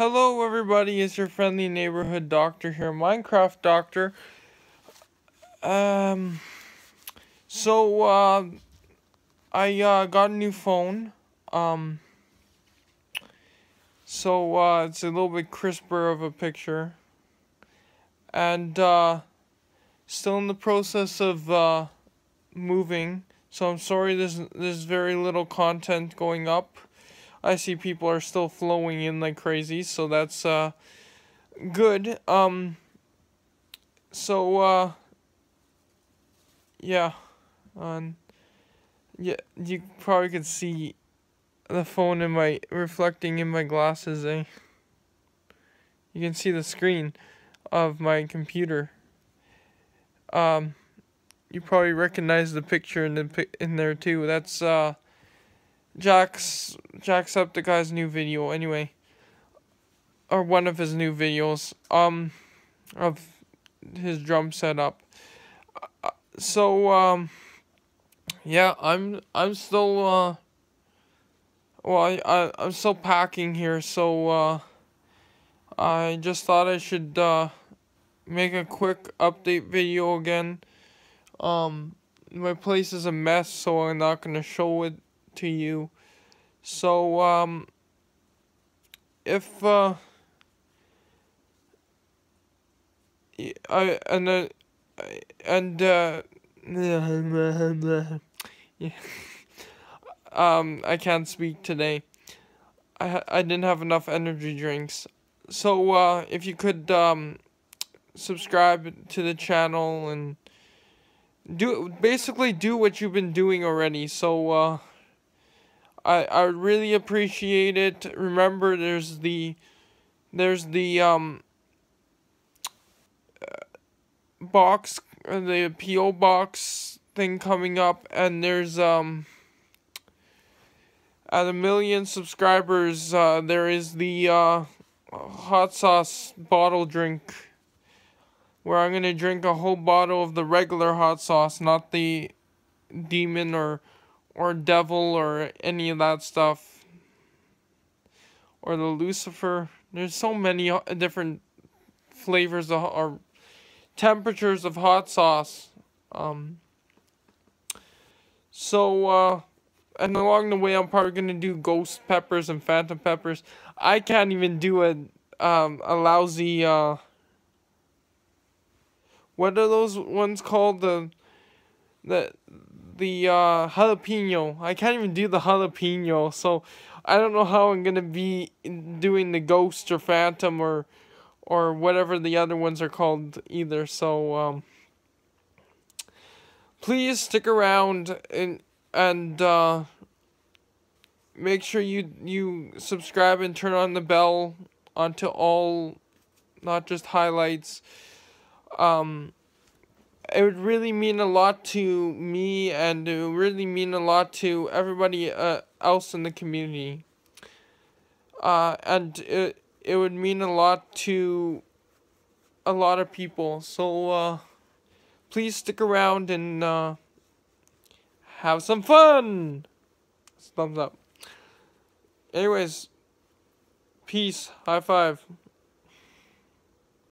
Hello everybody, it's your friendly neighborhood doctor here, Minecraft Doctor. Um, so, uh, I, uh, got a new phone. Um, so, uh, it's a little bit crisper of a picture. And, uh, still in the process of, uh, moving. So I'm sorry there's, there's very little content going up. I see people are still flowing in like crazy, so that's uh good. Um so uh yeah. Um yeah, you probably could see the phone in my reflecting in my glasses, eh? You can see the screen of my computer. Um you probably recognize the picture in the in there too. That's uh Jack's Jacksepticeye's new video anyway. Or one of his new videos. Um of his drum setup. Uh, so um yeah, I'm I'm still uh well I, I I'm still packing here so uh I just thought I should uh make a quick update video again. Um my place is a mess so I'm not gonna show it to you. So, um, if, uh, I, and, uh, and, uh, yeah. um, I can't speak today. I, I didn't have enough energy drinks. So, uh, if you could, um, subscribe to the channel and do, basically do what you've been doing already. So, uh, I I really appreciate it. Remember, there's the there's the um box uh, the PO box thing coming up, and there's um at a million subscribers, uh, there is the uh, hot sauce bottle drink. Where I'm gonna drink a whole bottle of the regular hot sauce, not the demon or or devil or any of that stuff. Or the lucifer. There's so many different flavors of, or temperatures of hot sauce. Um so uh and along the way i'm probably gonna do ghost peppers and phantom peppers. I can't even do a um a lousy uh what are those ones called? The the the uh, jalapeno. I can't even do the jalapeno, so I don't know how I'm gonna be doing the ghost or phantom or or whatever the other ones are called either. So um, please stick around and and uh, make sure you you subscribe and turn on the bell onto all, not just highlights. Um, it would really mean a lot to me and it would really mean a lot to everybody uh, else in the community. Uh, and it, it would mean a lot to a lot of people. So, uh, please stick around and, uh, have some fun! Thumbs up. Anyways, peace, high five.